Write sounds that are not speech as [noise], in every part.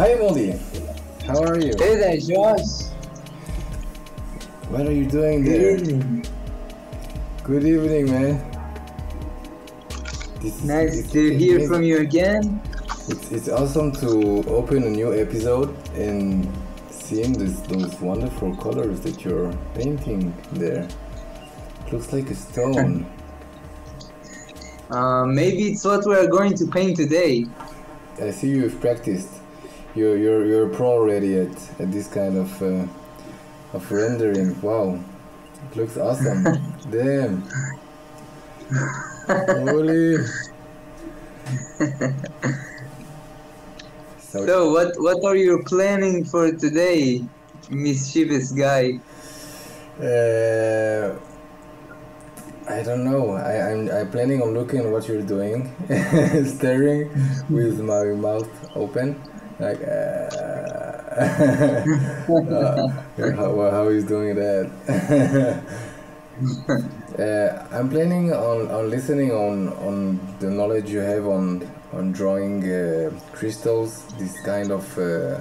Hi, Muli. How are you? Hey there, Josh. What are you doing there? Good evening. Good evening, man. Is- Nice it's- to hear amazing. from you again. It's, it's awesome to open a new episode and seeing this, those wonderful colors that you're painting there. looks like a stone. [laughs] Uh, maybe it's what we are going to paint today. I see you've practiced. You're you're you're a pro already at, at this kind of uh, of rendering. Wow, it looks awesome. [laughs] Damn. Holy. So, [laughs] So, what what are you planning for today, mischievous guy? uh, I don't know. I, I'm I'm planning on looking at what you're doing, [laughs] staring with my mouth open, like. Uh, [laughs] [laughs] uh, how, how he's doing that. [laughs] uh, I'm planning on, on listening on, on the knowledge you have on on drawing uh, crystals, this kind of uh,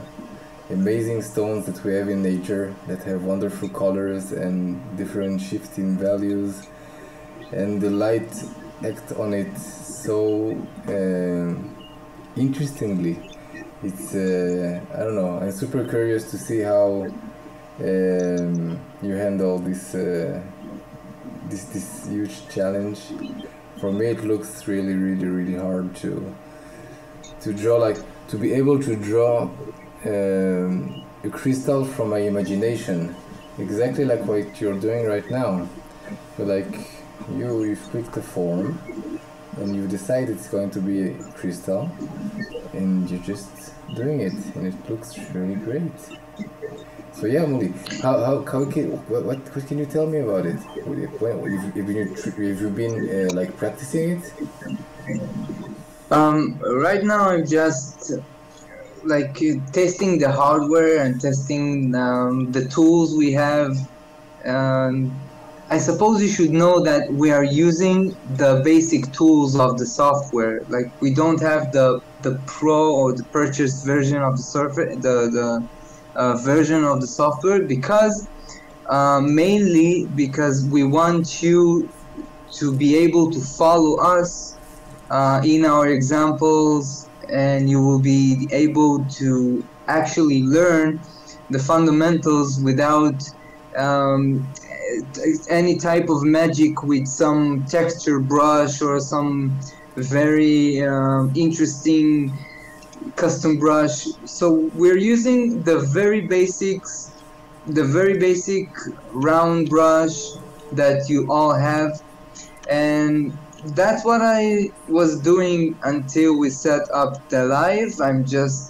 amazing stones that we have in nature that have wonderful colors and different shifting values, and the light act on it so um interestingly. It's uh, I don't know. I'm super curious to see how um, you handle this uh, this this huge challenge. For me, it looks really, really, really hard to to draw like to be able to draw um, a crystal from my imagination, exactly like what you're doing right now. So like you, you've picked a form, and you decide it's going to be a crystal, and you're just doing it, and it looks really great. So yeah, Muli, how how, how can what, what what can you tell me about it? When, have, have you have you been uh, like practicing it? Um, right now I'm just like testing the hardware and testing um, the tools we have. Um, I suppose you should know that we are using the basic tools of the software. Like we don't have the the pro or the purchased version of the surface the the uh, version of the software because uh, mainly because we want you to be able to follow us uh, in our examples and you will be able to actually learn the fundamentals without um, any type of magic with some texture brush or some very um, interesting custom brush so we're using the very basics the very basic round brush that you all have and that's what I was doing until we set up the live. I'm just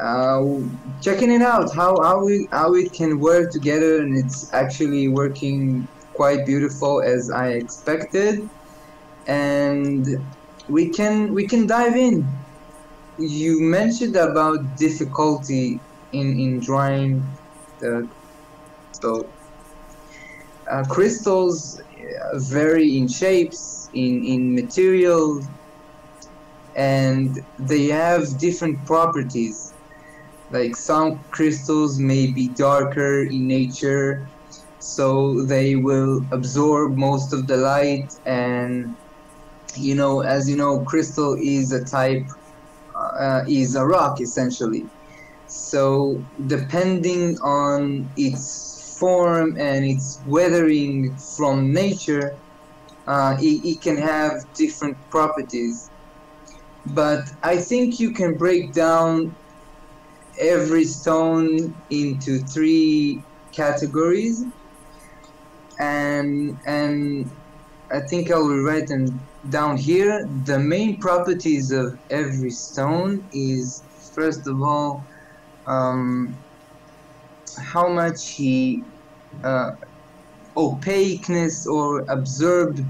uh, checking it out how how we how it can work together, and it's actually working quite beautiful as I expected. And we can we can dive in. You mentioned about difficulty in in drawing the so uh, crystals uh, vary in shapes, in, in materials, and they have different properties. Like some crystals may be darker in nature, so they will absorb most of the light. And you know, as you know, crystal is a type, uh, is a rock essentially. So depending on its form and its weathering from nature, uh, it, it can have different properties. But I think you can break down every stone into three categories, and and I think I will write them down here. The main properties of every stone is first of all um, how much he uh, opaqueness or absorbed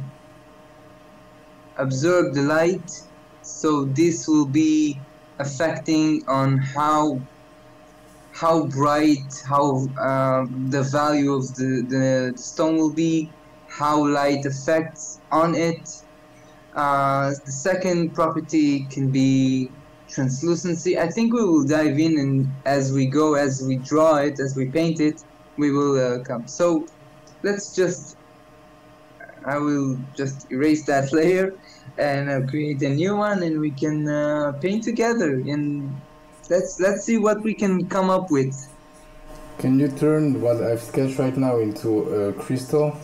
absorb the light so this will be affecting on how how bright how uh, the value of the, the stone will be how light affects on it uh, the second property can be translucency. I think we will dive in and as we go, as we draw it, as we paint it, we will uh, come. So let's just, I will just erase that [laughs] layer and uh, create a new one and we can uh, paint together and let's let's see what we can come up with. Can you turn what I've sketched right now into a crystal?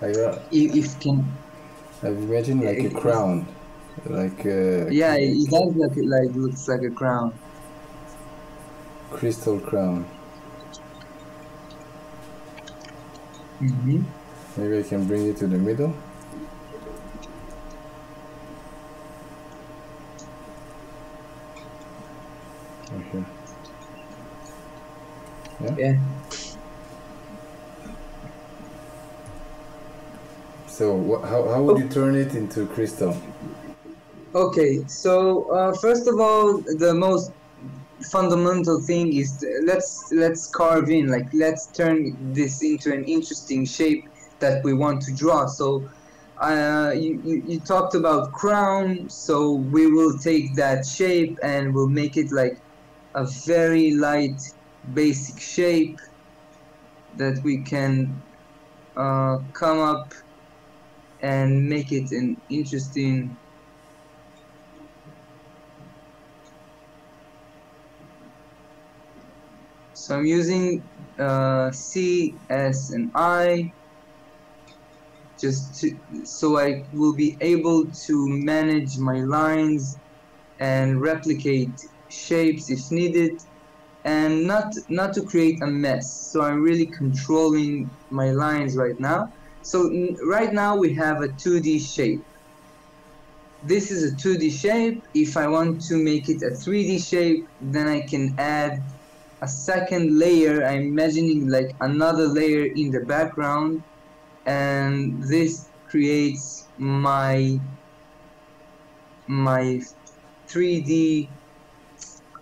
Like that? If, if can. I've imagined like a crown, like a Yeah, it does look like looks like a crown. crystal crown. hmm Maybe I can bring it to the middle. Okay. Yeah. So wha how, how would you turn it into crystal? Okay, so uh, first of all, the most fundamental thing is let's let's carve in, like let's turn this into an interesting shape that we want to draw. So uh, you, you, you talked about crown, so we will take that shape and we'll make it like a very light, basic shape that we can uh, come up and make it an interesting So I'm using uh, C, S, and I just to, so I will be able to manage my lines and replicate shapes if needed and not not to create a mess. So I'm really controlling my lines right now. So right now we have a 2D shape. This is a 2D shape. If I want to make it a 3D shape then I can add a second layer. I'm imagining like another layer in the background. And this creates my my 3d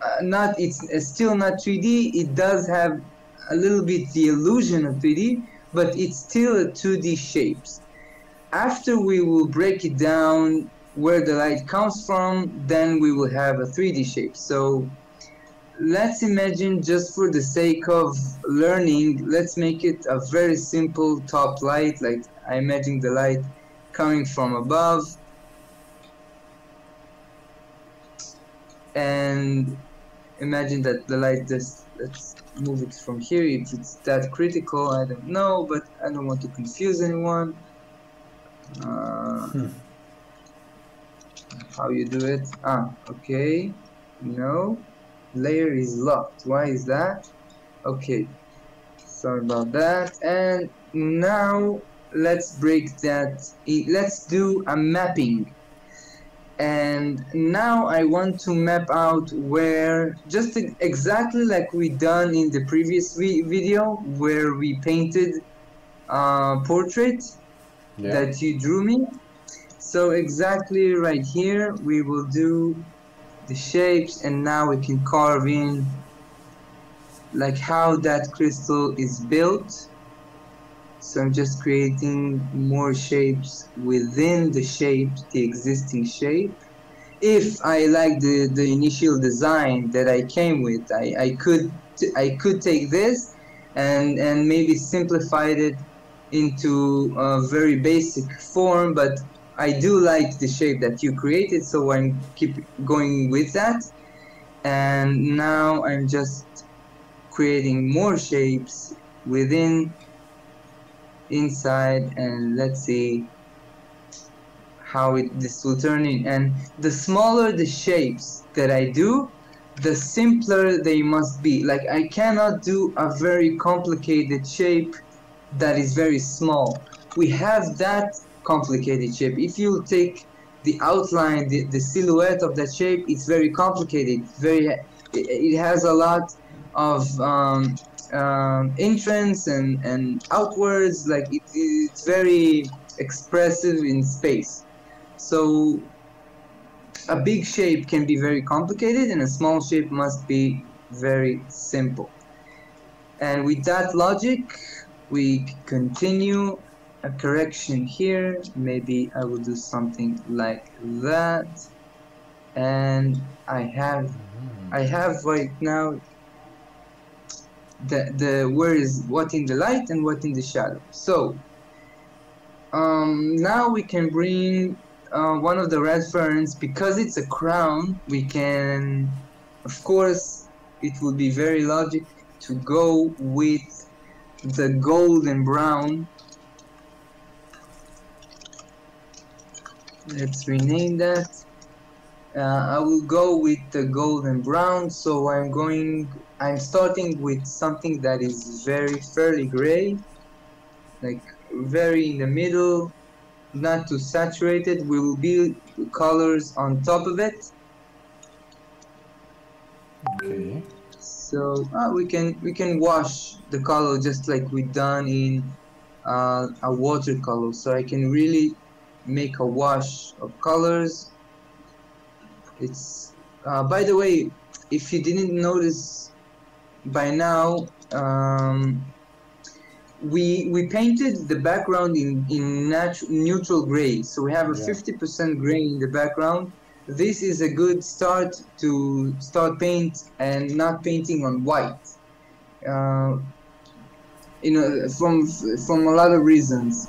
uh, not it's uh, still not 3d it does have a little bit the illusion of 3d but it's still a 2d shapes. After we will break it down where the light comes from then we will have a 3d shape. So let's imagine just for the sake of learning let's make it a very simple top light like i imagine the light coming from above. And imagine that the light just let's move it from here if it's that critical i don't know but i don't want to confuse anyone. Uh, Hmm. how you do it? Ah okay. No. Layer is locked. Why is that? Okay. Sorry about that. And now let's break that let's do a mapping and now I want to map out where just exactly like we done in the previous vi- video where we painted uh, portrait Yeah. that you drew me so exactly right here we will do the shapes and now we can carve in like how that crystal is built so I'm just creating more shapes within the shape the existing shape. If I like the, the initial design that I came with I, I could I could take this and and maybe simplified it into a very basic form but I do like the shape that you created so I'm keep going with that. And now I'm just creating more shapes within inside and let's see how it this will turn in. And the smaller the shapes that I do the simpler they must be. Like I cannot do a very complicated shape that is very small. We have that complicated shape. If you take the outline the, the silhouette of that shape it's very complicated. Very it, has a lot of um, um, entrance and, and outwards like it, it's very expressive in space. So a big shape can be very complicated and a small shape must be very simple. And with that logic we continue a correction here. Maybe I will do something like that. And I have I have right now the the where is what in the light and what in the shadow. So um, now we can bring uh, one of the red ferns because it's a crown. We can, of course, it would be very logic to go with the golden brown. Let's rename that. Uh, I will go with the golden brown. So I'm going. I'm starting with something that is very fairly gray, like very in the middle, not too saturated. We will build colors on top of it. Okay. So uh, we can we can wash the color just like we done in uh, a watercolor. So I can really make a wash of colors. It's uh, by the way, if you didn't notice by now, um, we we painted the background in in natural neutral gray. So we have a Yeah. fifty percent gray in the background. This is a good start to start paint and not painting on white. Uh, you know, from from a lot of reasons.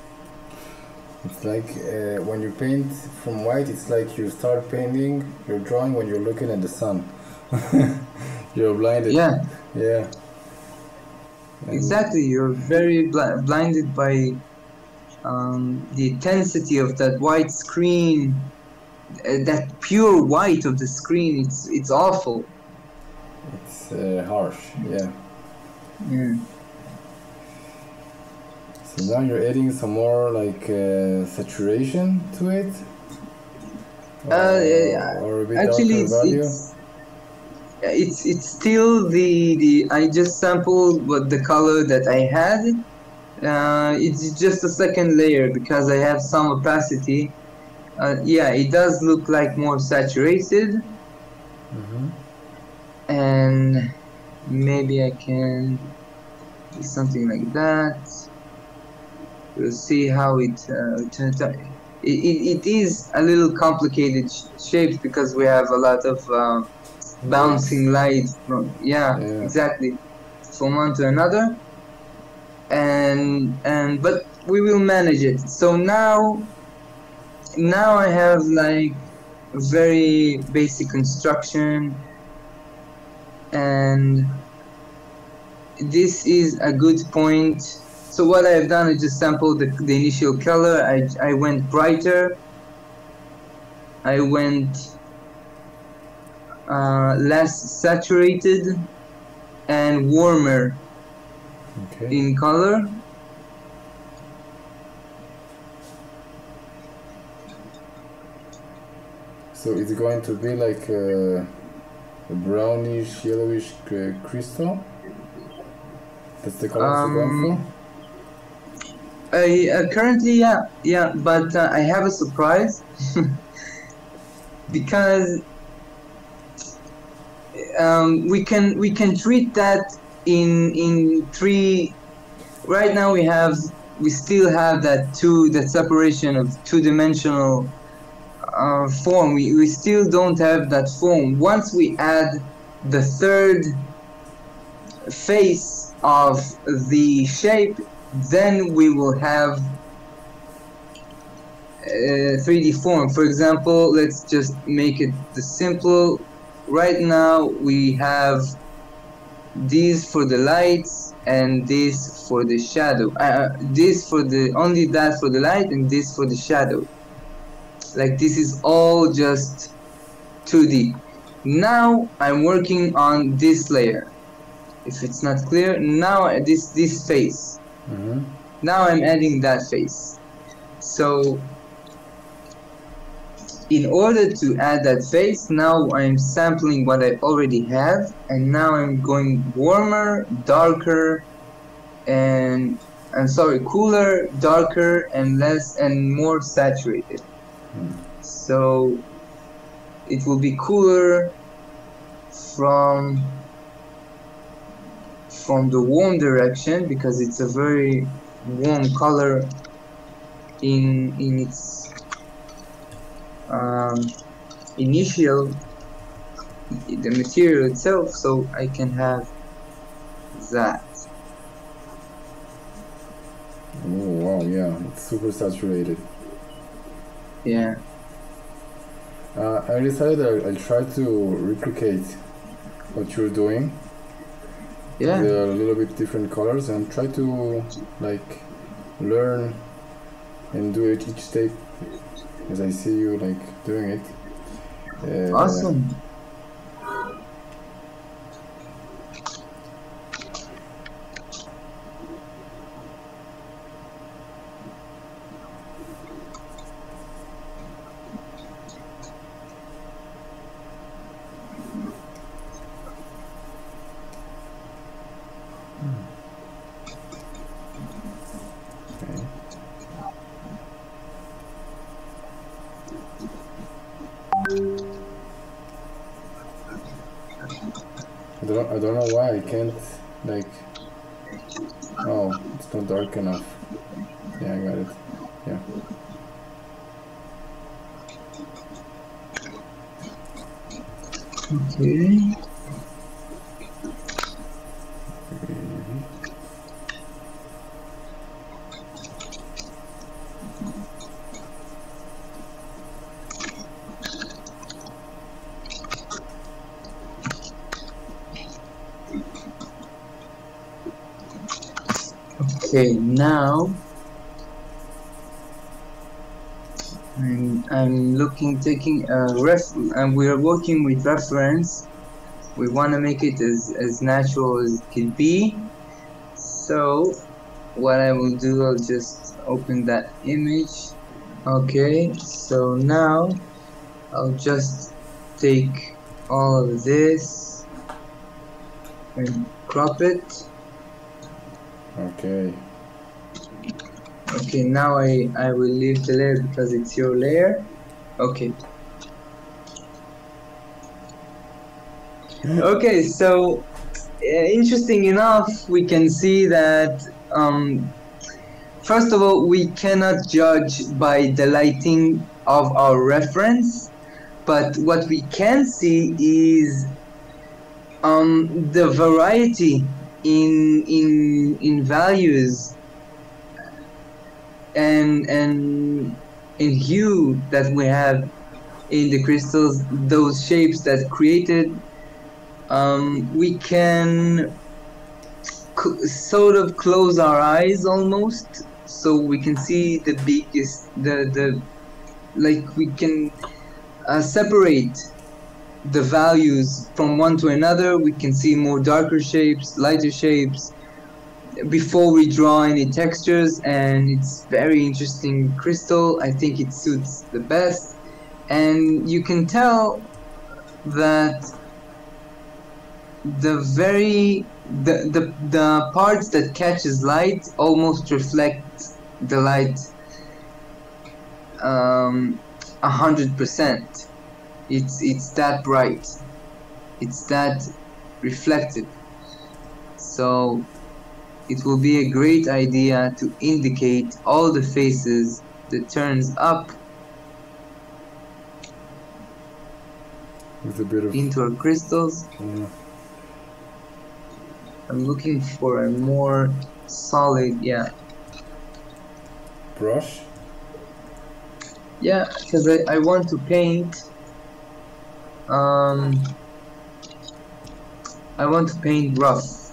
It's like uh, when you paint from white, it's like you start painting your drawing when you're looking at the sun. [laughs] you're blinded. Yeah, Yeah. And- exactly. You're very bl- blinded by um, the intensity of that white screen, uh, that pure white of the screen. It's it's awful. It's uh, harsh. Yeah. Yeah. So now you're adding some more like uh, saturation to it. Uh, yeah, or a bit Actually, it's, it's it's it's still the the I just sampled what the color that I had. Uh, it's just a second layer because I have some opacity. Uh, yeah, it does look like more saturated, Mhm. and maybe I can do something like that. We'll see how it uh, turns out. It, it, it is a little complicated sh- shapes because we have a lot of uh, bouncing light from yeah, Yeah. exactly from one to another. And and but we will manage it. So now now i have like a very basic construction. And this is a good point. So what i've done is just sampled the, the initial color. I i went brighter. I went uh, less saturated and warmer Okay. in color. So it's going to be like a, a brownish, yellowish crystal. That's the color you're going Um, I uh, currently, yeah, yeah, but uh, I have a surprise [laughs] because um, we can we can treat that in in three. Right now we have we still have that two that separation of two dimensional uh, form. We we still don't have that form. Once we add the third face of the shape, then we will have uh, 3D form. For example, let's just make it the simple. Right now we have these for the lights and this for the shadow. Uh, this for the only that for the light and this for the shadow. Like this is all just 2D. Now I'm working on this layer. If it's not clear, now this this face. hmm Now I'm adding that face. So in order to add that face, now I'm sampling what I already have and now I'm going warmer, darker and I'm sorry, cooler, darker and less and more saturated. So it will be cooler from from the warm direction because it's a very warm color in in its um, initial the material itself so I can have that. Oh wow, yeah, it's super saturated. Yeah. Uh, I decided I'll, I'll try to replicate what you're doing. Yeah. with a little bit different colors and try to like learn and do it each step as I see you like doing it. Uh, Awesome. okay. I don't, I don't know why I can't like oh it's not dark enough yeah I got it yeah Okay. Mhm. Okay, now I'm, I'm looking, taking a ref, and we are working with reference. We want to make it as, as natural as it can be. So, what I will do, I'll just open that image. Okay, so now I'll just take all of this and crop it. okay Okay, now I, I will leave the layer because it's your layer. Okay. Okay, so uh, interesting enough, we can see that um, first of all, we cannot judge by the lighting of our reference, but what we can see is um, the variety in in in values and and in hue that we have in the crystals, those shapes that created, um, we can sort of close our eyes almost, so we can see the biggest, the the, like we can uh, separate the values from one to another. We can see more darker shapes, lighter shapes, before we draw any textures and it's very interesting crystal. I think it suits the best. And you can tell that the very the the, the parts that catches light almost reflect the light um a hundred percent. It's it's that bright. It's that reflected. So it will be a great idea to indicate all the faces that turns up with a bit of into our crystals. yeah. I'm looking for a more solid, yeah, brush yeah, because I, I want to paint. Um, I want to paint rough.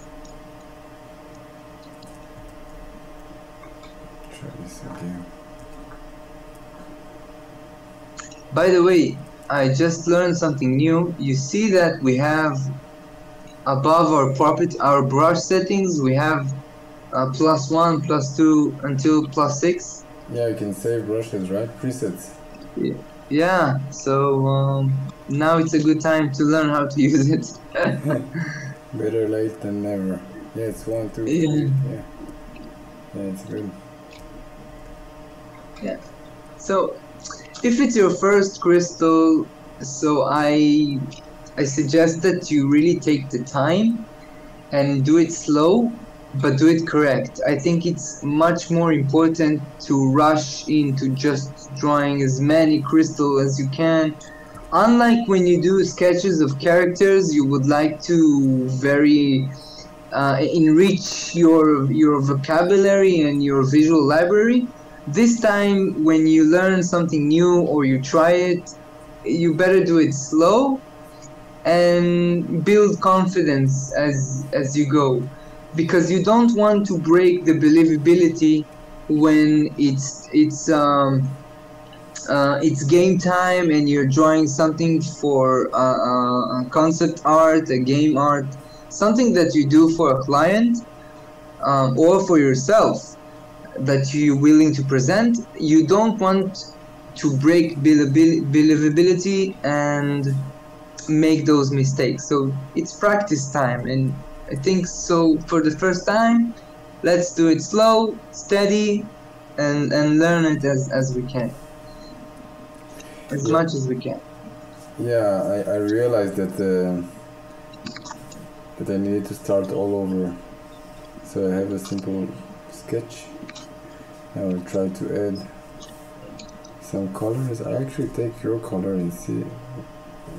Again By the way, I just learned something new. You see that we have above our property, our brush settings, we have uh, plus one, plus two, until plus six. yeah you can save brushes right presets Yeah, so um, now it's a good time to learn how to [laughs] use it. [laughs] better late than never yeah it's one, two, three. Yeah. three yeah yeah it's good so, if it's your first crystal, so I I suggest that you really take the time and do it slow, but do it correct. I think it's much more important to rush into just drawing as many crystal as you can unlike when you do sketches of characters, you would like to very uh, enrich your your vocabulary and your visual library. This time, when you learn something new or you try it, you better do it slow and build confidence as as you go. Because you don't want to break the believability when it's it's um, uh, it's game time and you're drawing something for uh, uh, concept art, a game art, something that you do for a client um, or for yourself that you're willing to present. You don't want to break believability and make those mistakes. So it's practice time, and I think so for the first time. Let's do it slow, steady, and and learn it as as we can, as Yeah. much as we can. Yeah, I, I realized that uh, that I needed to start all over. So I have a simple sketch. I will try to add some colors. I actually take your color and see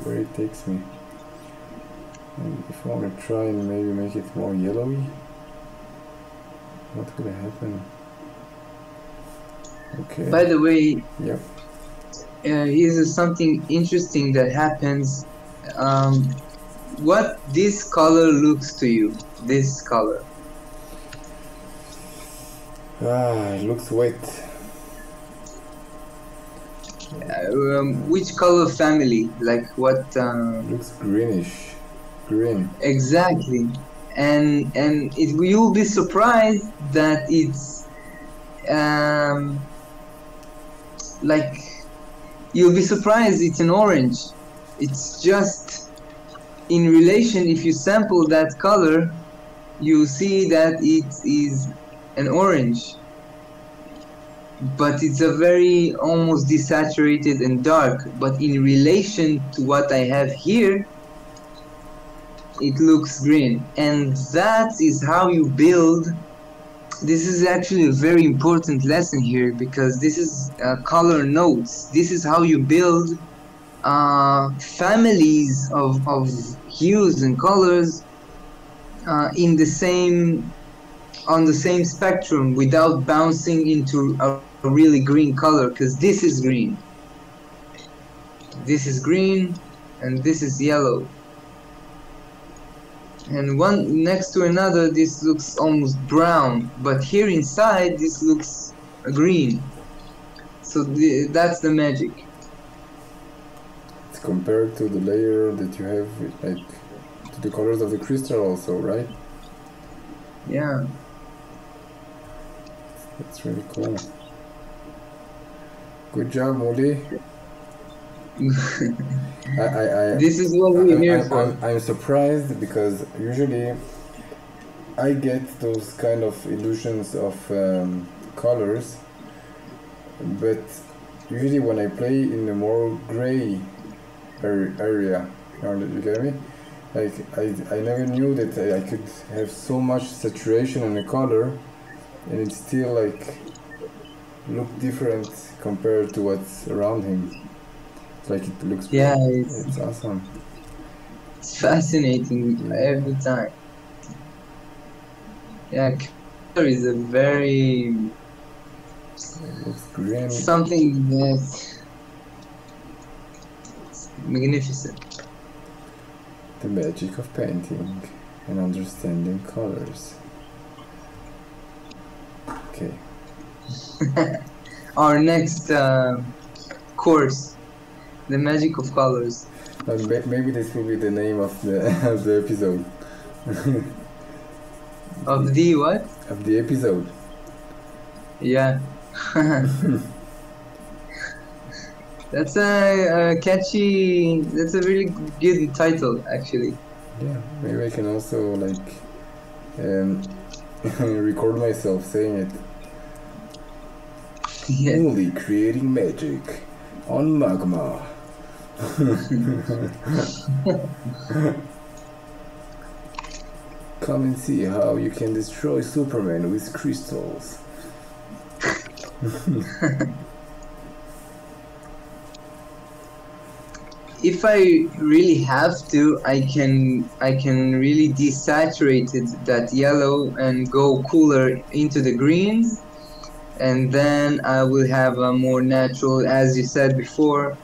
where it takes me. And if I want to try and maybe make it more yellowy, what could happen? Okay. By the way, Yep. uh, here's something interesting that happens. Um, what this color looks to you? This color. Ah, it looks wet. Um, which color family? Like what? It looks greenish. Green. exactly. And and it, you'll be surprised that it's um, like you'll be surprised it's an orange. It's just in relation. If you sample that color, you see that it is an orange. But it's a very almost desaturated and dark. But in relation to what I have here, it looks green. And that is how you build. This is actually a very important lesson here because this is uh, color notes. This is how you build uh, families of, of hues and colors uh, in the same on the same spectrum without bouncing into a, a really green color because this is green. This is green and this is yellow. And one next to another this looks almost brown but here inside this looks green. So the, that's the magic. It's compared to the layer that you have, like, to the colors of the crystal also, right? yeah That's really cool. Good job, Muli. [laughs] I, I, I, this is what we're I'm, here I'm, for I'm, I'm surprised because usually I get those kind of illusions of um, colors, but usually when I play in a more gray area, you get me? Like I, I never knew that I, I could have so much saturation in a color, and it still like look different compared to what's around him. It's like it looks. yeah it's, it's awesome. it's fascinating every time yeah color is a very something that magnificent The magic of painting and understanding colors. Okay. [laughs] our next uh, course the magic of colors maybe this will be the name of the [laughs] of the episode. [laughs] of the what of the episode. yeah that's a, a catchy that's a really good title actually Yeah. Maybe I can also like um, record myself saying it. [laughs] yeah Only creating magic on magma. [laughs] Come and see how you can destroy Superman with crystals. [laughs] if I really have to, I can I can really desaturate it, that yellow and go cooler into the greens, and then I will have a more natural, as you said before,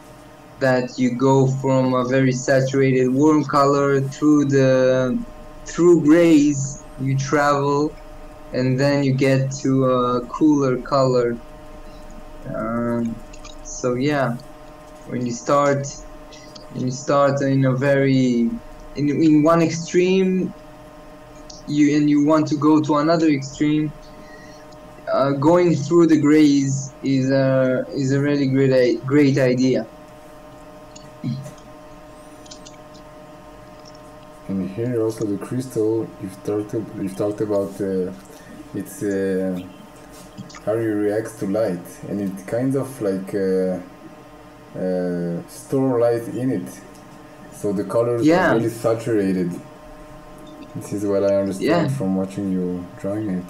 that you go from a very saturated warm color through the through grays you travel and then you get to a cooler color. Um, so yeah when you start you start in a very in, in one extreme you and you want to go to another extreme. Uh, going through the grays is a is a really great great idea. And here also the crystal you've talked you've talked about uh, it's uh, how you react to light. And it kind of like uh, uh store light in it so the colors yeah. are really saturated this is what I understand Yeah. from watching you drawing it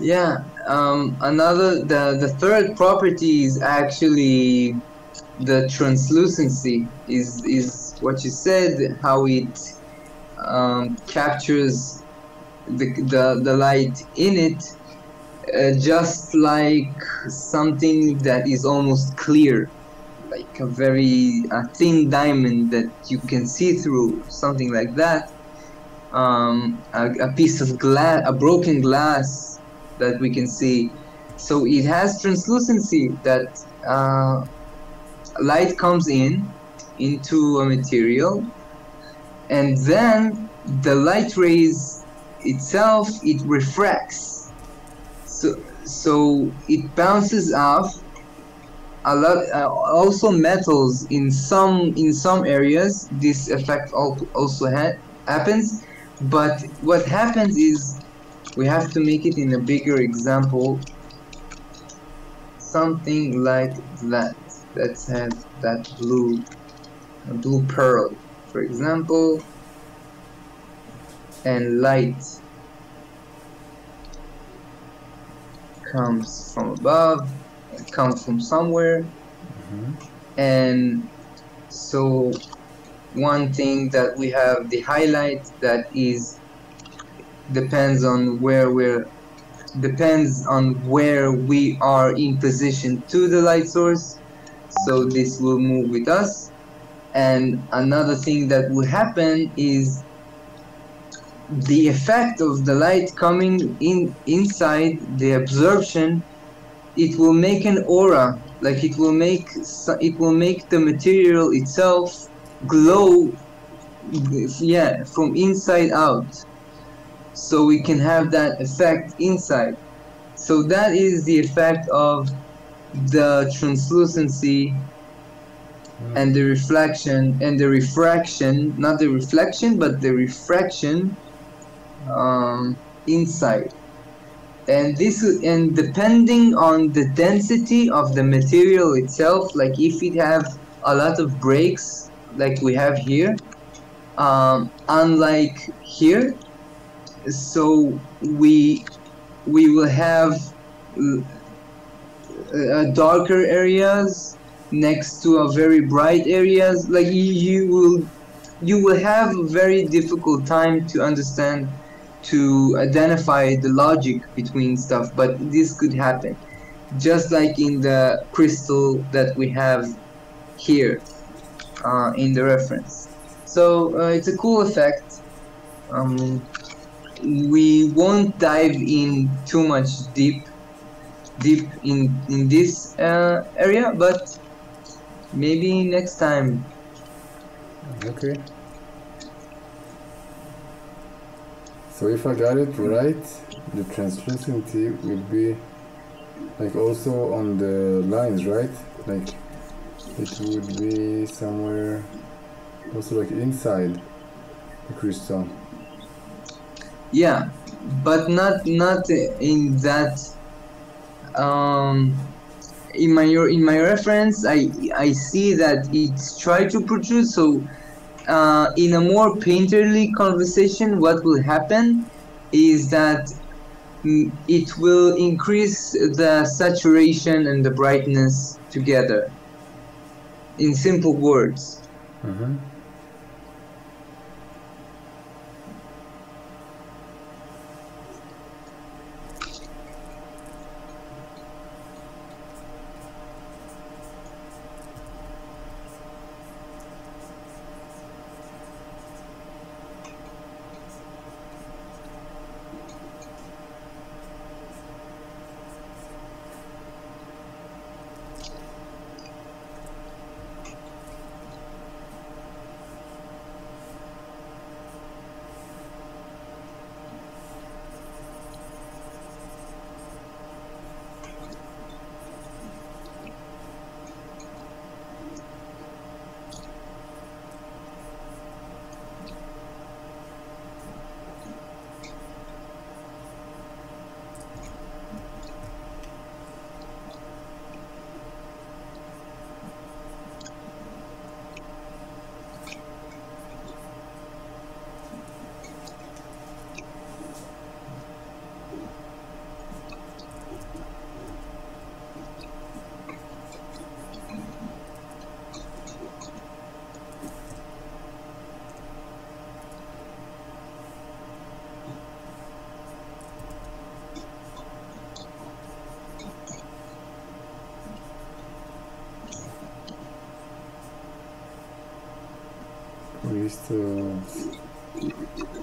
Yeah, um, another the the third property is actually the translucency is is what you said how it um, captures the, the the light in it uh, just like something that is almost clear like a very a thin diamond that you can see through something like that um, a, a piece of glass a broken glass that we can see. So it has translucency that uh, light comes in into a material and then the light rays itself it refracts so it bounces off a lot uh, also metals in some in some areas. This effect also ha- happens. But what happens is we have to make it in a bigger example. Something like that that has that blue blue pearl for example. And light comes from above it comes from somewhere. Mm-hmm. And so one thing that we have the highlight that is depends on where we're depends on where we are in position to the light source. So this will move with us. And another thing that will happen is the effect of the light coming in inside the absorption it will make an aura like it will make it will make the material itself glow yeah from inside out so we can have that effect inside. So that is the effect of the translucency hmm. and the reflection and the refraction, not the reflection, but the refraction um, inside. And this is, and depending on the density of the material itself, like if it have a lot of breaks, like we have here, um, unlike here, so we we will have uh, darker areas next to a very bright areas like you, you will you will have a very difficult time to understand to identify the logic between stuff but this could happen. Just like in the crystal that we have here uh, in the reference. So uh, it's a cool effect. Um, we won't dive in too much deep deep in in this uh, area but maybe next time. Okay so if I got it right the translucency will be like also on the lines right? Like it would be somewhere also like inside the crystal. Yeah but not not in that um in my in my reference i i see that it's try to produce so uh, in a more painterly conversation what will happen is that mm, it will increase the saturation and the brightness together in simple words. Mm-hmm. Crystals.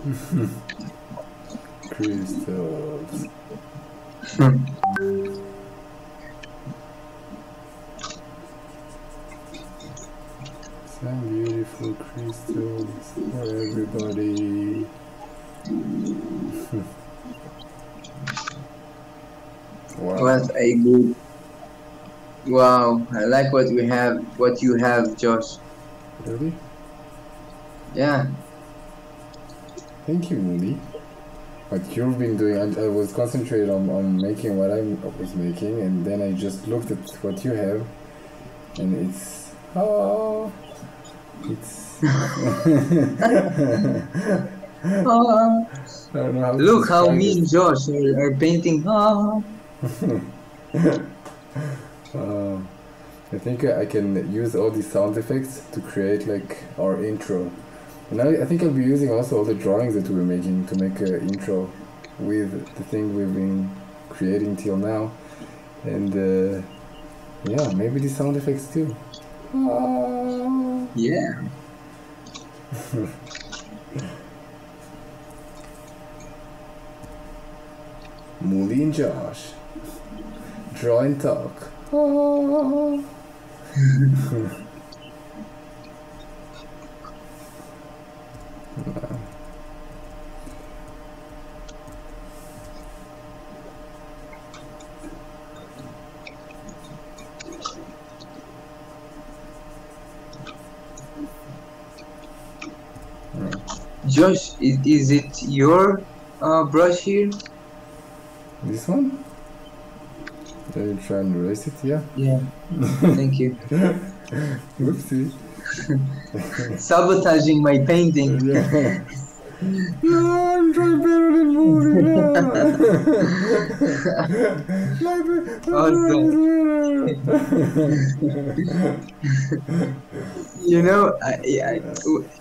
[laughs] Crystals. Some beautiful crystals for everybody. [laughs] wow. What a good. Wow, I like what we have, what you have, Josh. Really? Yeah. Thank you, Muli. What you've been doing, I, I was concentrated on, on making what I was making, and then I just looked at what you have, and it's oh, it's. [laughs] Oh, I don't know how look how me it. and Josh are, are painting. Oh. [laughs] Uh, I think I can use all these sound effects to create like our intro. And I, I think I'll be using also all the drawings that we're making to make an intro with the thing we've been creating till now. And uh, yeah, maybe the sound effects too. Ah. Yeah. [laughs] Muli and Josh. Draw and talk. [laughs] Josh, is, is it your uh, brush here? This one? Let me try and erase it, yeah? Yeah. [laughs] Thank you. [laughs] Whoopsie. [laughs] Sabotaging my painting. Yeah. You know, I, I,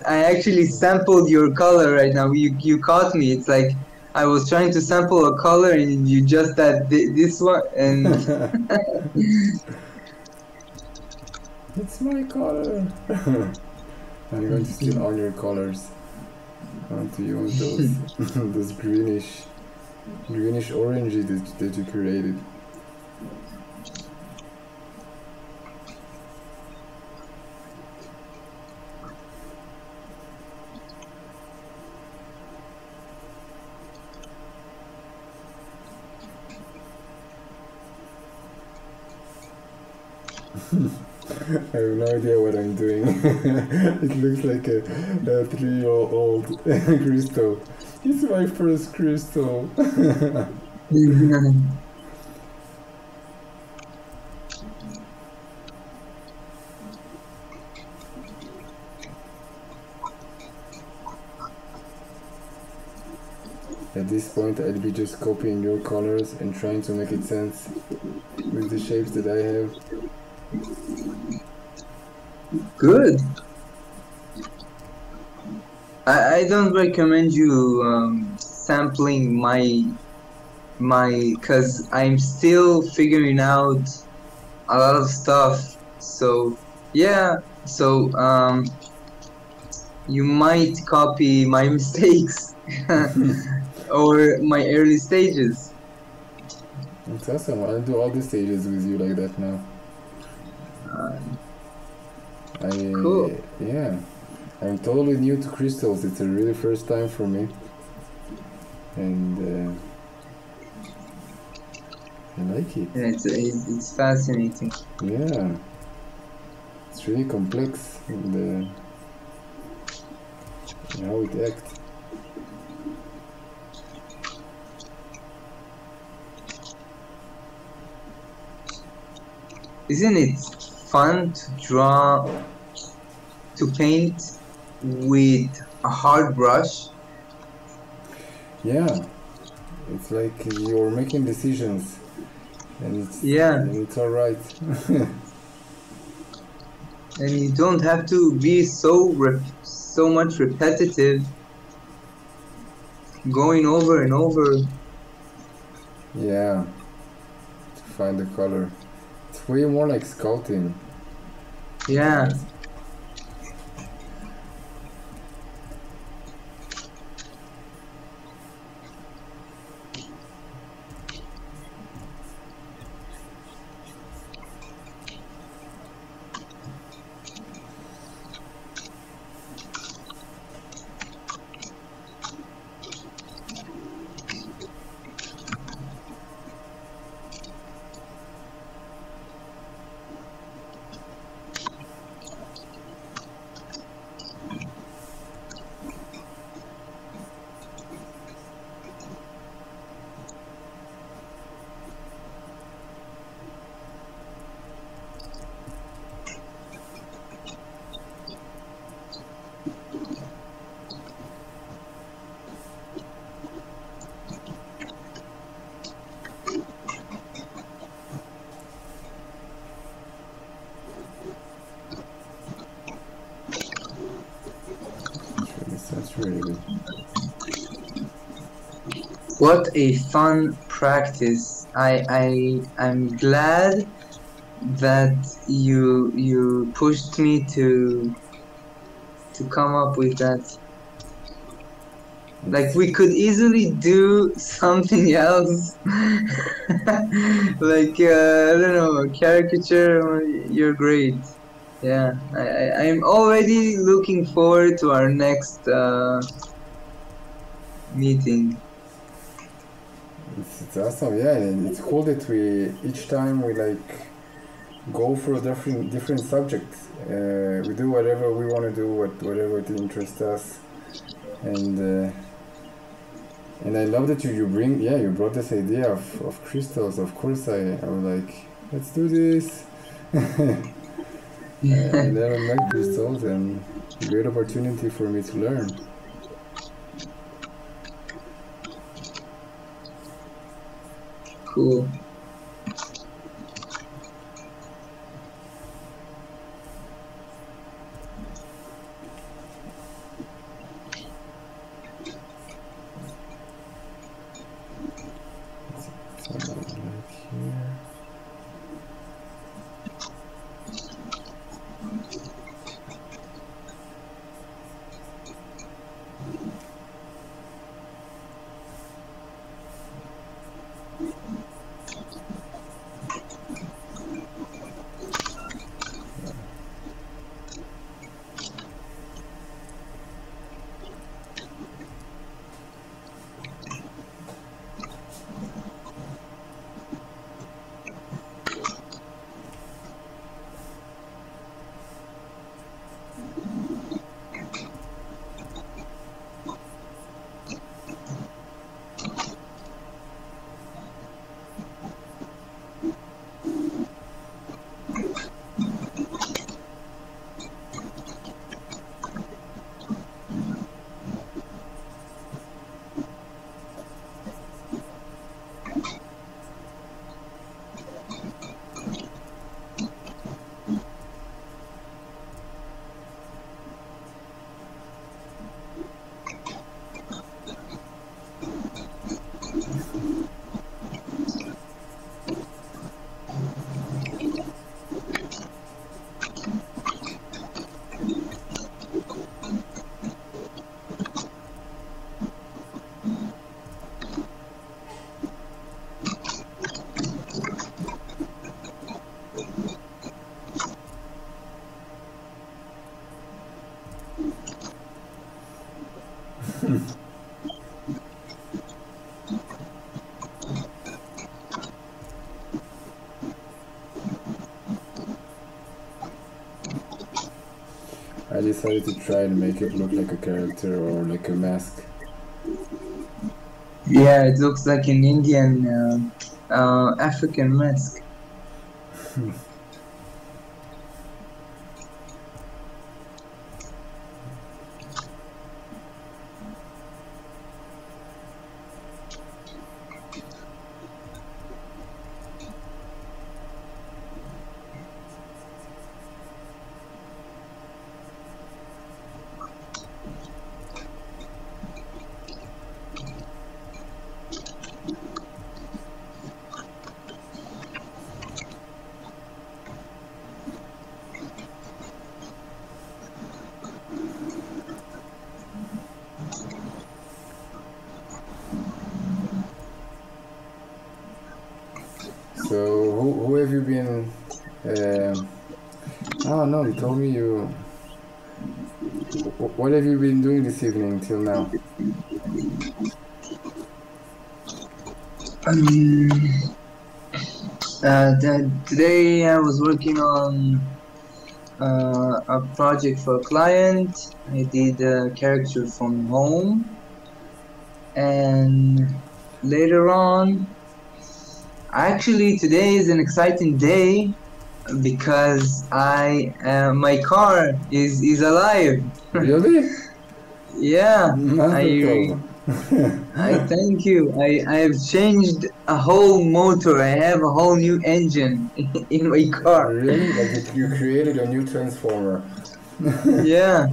I actually sampled your color right now. You you caught me. It's like I was trying to sample a color and you just had thi- this one and [laughs] it's my color. [laughs] I'm going to steal all your colors. To use those [laughs] those greenish greenish orangey that, that you created. I have no idea what I'm doing. [laughs] it looks like a, a three-year-old [laughs] crystal. It's my first crystal. [laughs] At this point, I'd be just copying your colors and trying to make it sense with the shapes that I have. Good. I, I don't recommend you um, sampling my my because I'm still figuring out a lot of stuff. So yeah, so um, you might copy my [laughs] mistakes [laughs] or my early stages. It's awesome. I'll do all the stages with you like that now. Uh, I, Cool. Yeah. I'm totally new to crystals. It's a really first time for me. And uh, I like it. and it's, it's fascinating. Yeah. It's really complex in the in how it acts. Isn't it fun to draw, to paint with a hard brush? Yeah. It's like you're making decisions and it's Yeah. and it's alright. [laughs] and you don't have to be so rep- so much repetitive going over and over yeah. To find the color. It's way more like sculpting. yeah This sounds really good. what a fun practice. I i i'm glad that you you pushed me to to come up with that. Like we could easily do something [laughs] else. Like uh, i don't know caricature you're great. Yeah I, I i'm already looking forward to our next uh meeting It's, it's awesome, yeah, and it's cool that we each time we like go for a different different subject. Uh, we do whatever we want to do, what whatever it interests us, and uh, and I love that you you bring yeah you brought this idea of, of crystals. Of course, I I was like let's do this. and [laughs] then [laughs] I met crystals, and great opportunity for me to learn. Cool. Decided to try and make it look like a character or like a mask. Yeah, it looks like an Indian uh, uh, African mask. So who who have you been? Uh, oh no, you told me you. What have you been doing this evening till now? Um, uh, today I was working on uh, a project for a client. I did a character from home, and later on, actually today is an exciting day because I uh, my car is is alive. [laughs] Really? Yeah. I- [laughs] I thank you. I, I have changed a whole motor. I have a whole new engine [laughs] in my car. Really? Like you created a new transformer. Yeah.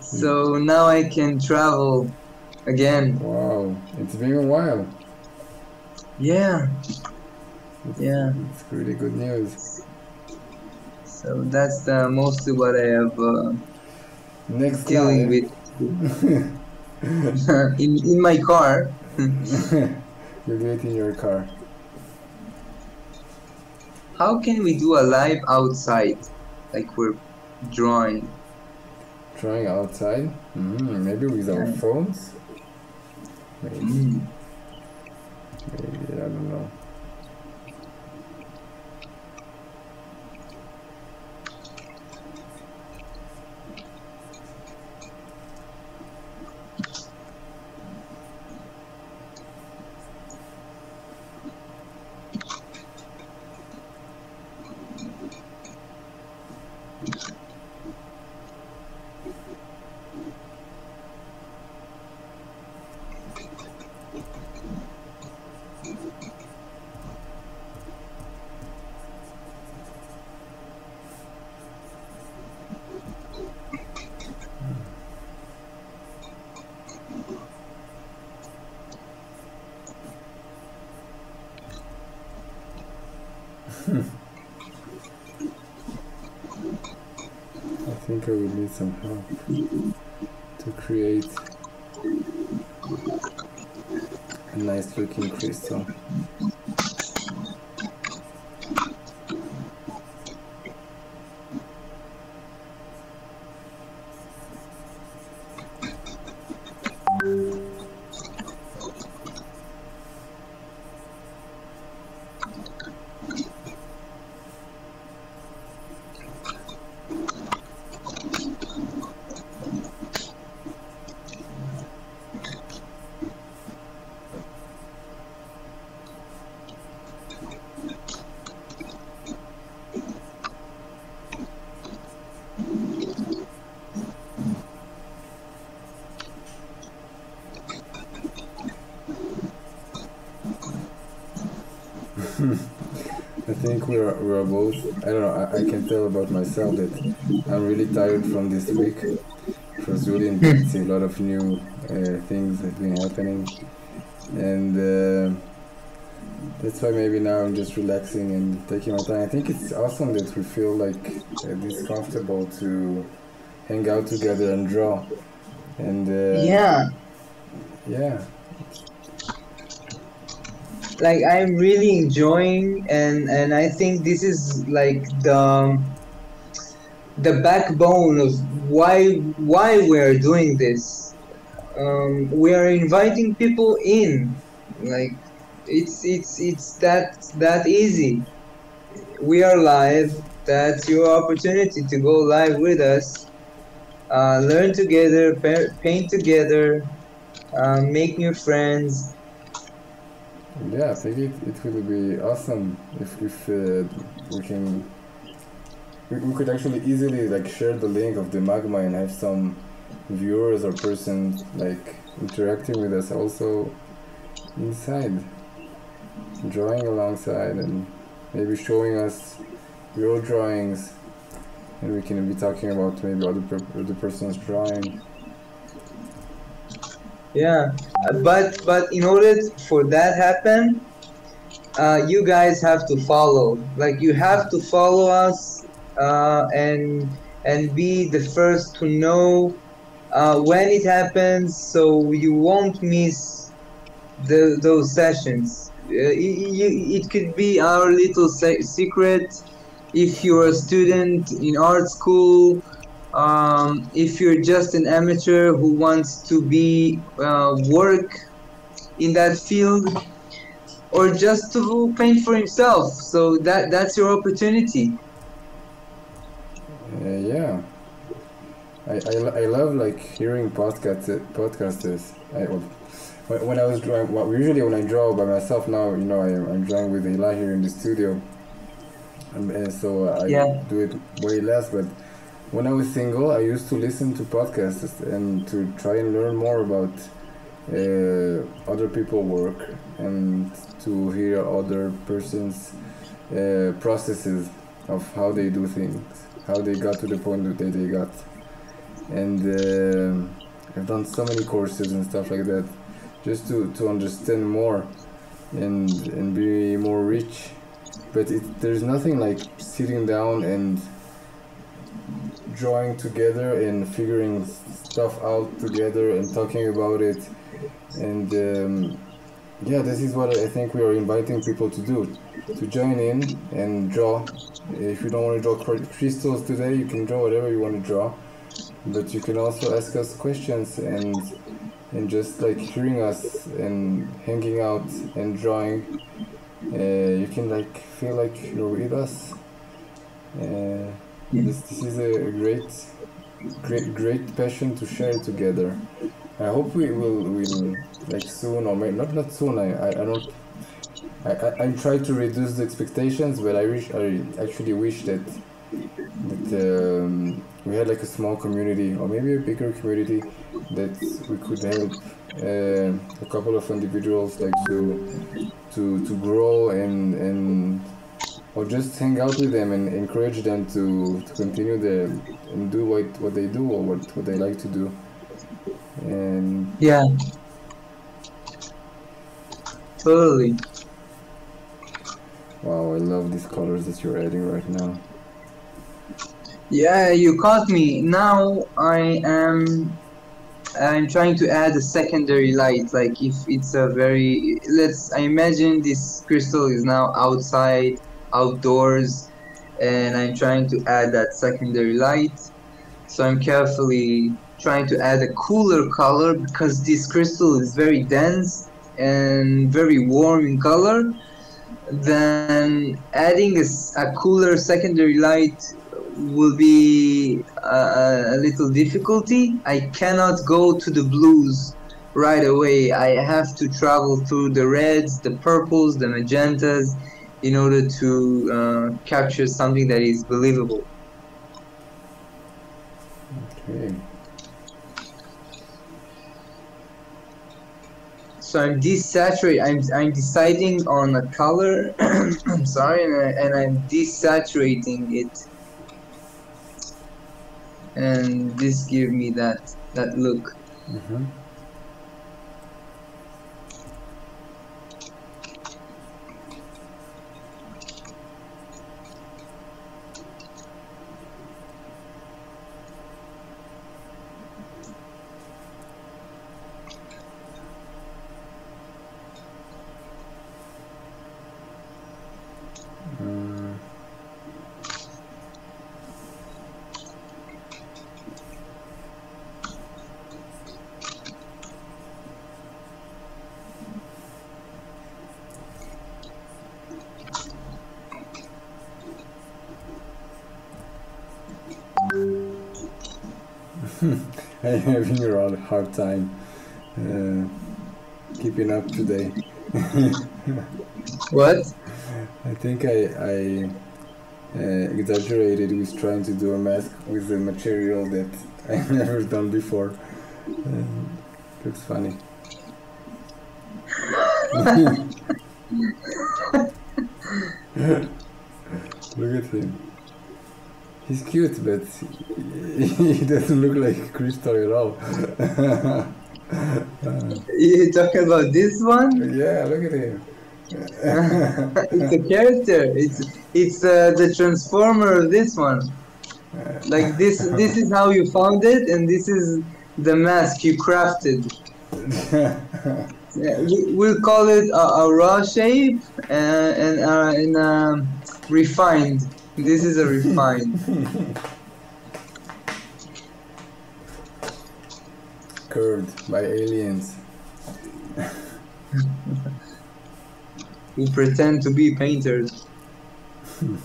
So now I can travel again. Wow, it's been a while. Yeah. Yeah. It's really good news. So that's uh, mostly what I have uh, Next dealing time. with [laughs] [laughs] in in my car. [laughs] you do it in your car. How can we do a live outside, like we're drawing? Drawing outside. Mm, maybe with our phones. Maybe, Mm. I don't know. Think I need some help to create a nice looking crystal. I think we are, we are both. I don't know. I, I can tell about myself that I'm really tired from this week. It was really intense. A lot of new uh, things have been happening, and uh, that's why maybe now I'm just relaxing and taking my time. I think it's awesome that we feel like uh, this comfortable to hang out together and draw. And uh, Yeah. yeah, like I'm really enjoying and and I think this is like the the backbone of why why we are doing this. Um, we are inviting people in, like it's it's it's that that easy. We are live. That's your opportunity to go live with us. Uh, learn together, pa- paint together, uh, make new friends. Yeah, I think it, it will be awesome if, if uh, we can we, we could actually easily like share the link of the magma and have some viewers or persons like interacting with us also inside drawing alongside and maybe showing us your drawings. And we can be talking about maybe other, per- other person's drawing Yeah, uh, but but in order for that happen, uh, you guys have to follow. Like you have to follow us uh, and and be the first to know uh, when it happens, so you won't miss the those sessions. Uh, it, it could be our little se- secret. If you're a student in art school um, if you're just an amateur who wants to be uh, work in that field or just to paint for himself so that that's your opportunity Uh, yeah, I, I, I love like hearing podcast podcasters. I, when, when I was drawing, well, usually when I draw by myself now, you know, I, I'm drawing with Eli here in the studio, and, and so I Yeah. do it way less. But when I was single, I used to listen to podcasts and to try and learn more about uh, other people work and to hear other persons' uh, processes of how they do things, how they got to the point that they, got. And um I've done so many courses and stuff like that just to, to understand more and and be more rich. But it, there's nothing like sitting down and drawing together and figuring stuff out together and talking about it. And um, yeah this is what i think we are inviting people to do to join in and draw. If you don't want to draw crystals today you can draw whatever you want to draw. But you can also ask us questions and and just like hearing us and hanging out and drawing. Uh, you can like feel like you're with us. Uh, this, this is a, great great great passion to share together I hope we will will like soon or maybe not not soon. I I, I don't. I, I, I try to reduce the expectations, but I wish I actually wish that that um, we had like a small community or maybe a bigger community that we could help uh, a couple of individuals like to to to grow and and or just hang out with them and encourage them to, to continue the and do what, what they do or what, what they like to do. And yeah. Totally. Wow i love these colors that you're adding right now. Yeah you caught me. Now i am i'm trying to add a secondary light like if it's a very let's i imagine this crystal is now outside outdoors and i'm trying to add that secondary light. So i'm carefully trying to add a cooler color because this crystal is very dense and very warm in color. Then adding a cooler secondary light will be a, a little difficulty. I cannot go to the blues right away. I have to travel through the reds the purples the magentas in order to uh, capture something that is believable okay So I'm desaturating. I'm I'm deciding on a color. [clears throat] I'm sorry, and, I, and I'm desaturating it, and this give me that that look. Mm. I'm [laughs] having a rather hard time uh, keeping up today. [laughs] What? I think I, I uh, exaggerated with trying to do a mask with a material that [laughs] I've never done before. Um, looks funny. Look at him. He's cute, but [laughs] he doesn't look like Crystal at all. [laughs] You talking about this one? yeah, look at him. [laughs] it's a character. It's it's uh, the transformer of this one. Like this this is how you found it, and this is the mask you crafted. Yeah, we, we'll call it a, a raw shape and and, uh, and um, refined. This is a refined. Curved by aliens. who pretend to be painters. [laughs]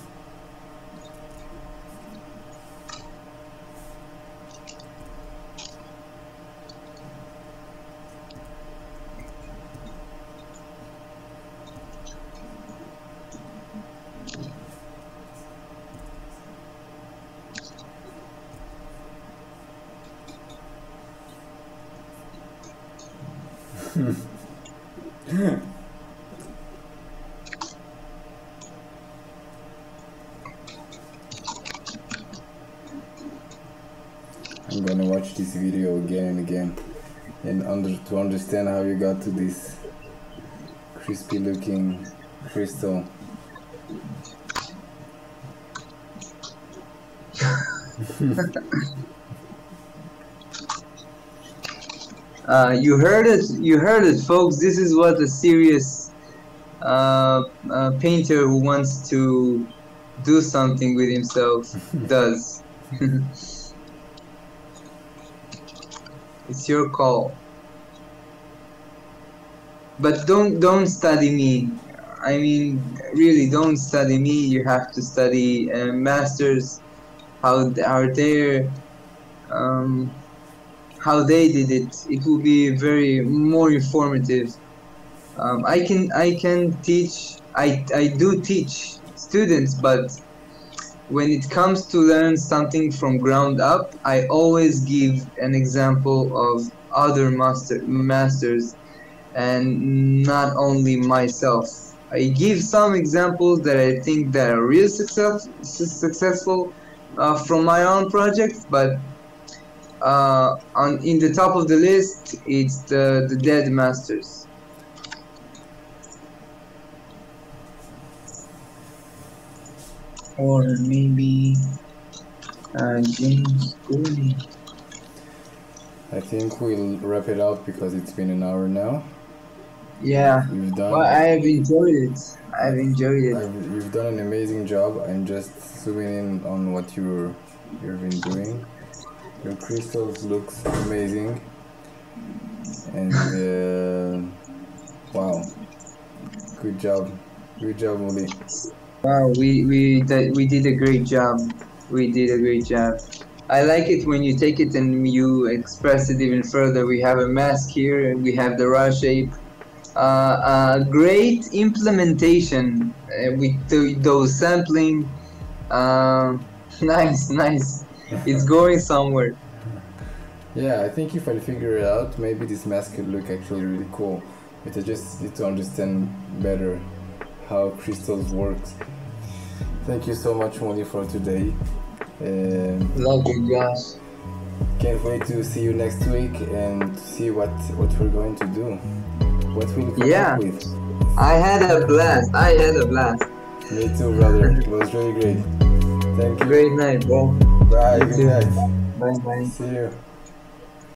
I'm gonna watch this video again and again and under to understand how you got to this crispy looking crystal. Uh, you heard it, you heard it, folks. This is what a serious uh, uh, painter who wants to do something with himself [laughs] does. [laughs] it's your call. But don't don't study me. I mean, really, don't study me. You have to study uh, masters, how are their um, how they did it. It will be very more informative. Um, I can I can teach. I I do teach students, but when it comes to learn something from ground up, I always give an example of other master masters, and not only myself. I give some examples that I think that are real success, su- successful uh, from my own projects, but uh, on in the top of the list, it's the the dead masters. Or maybe uh, James Cooley. I think we'll wrap it up because it's been an hour now. Yeah, You've done well, I have enjoyed it. I've enjoyed it. I've- you've done an amazing job. I'm just zooming in on what you're you've been doing. Your crystals looks amazing, and uh, wow, good job, good job, Uli. Wow, we we did, we did a great job. We did a great job. I like it when you take it and you express it even further. We have a mask here, and we have the raw shape. Uh, a great implementation uh, with th- those sampling. Uh, [laughs] nice, nice. It's going somewhere. Yeah, I think if I figure it out, maybe this mask could look actually really cool. But I just need to understand better how crystals works. Thank you so much, Muli, for today. Um, Love you, Josh. Can't wait to see you next week and see what what we're going to do. What we'll come Yeah. up with. I had a blast. I had a blast. Me too, brother. It was really great. Thank you. Great night, bro. Bye. Good night. Bye bye. See you.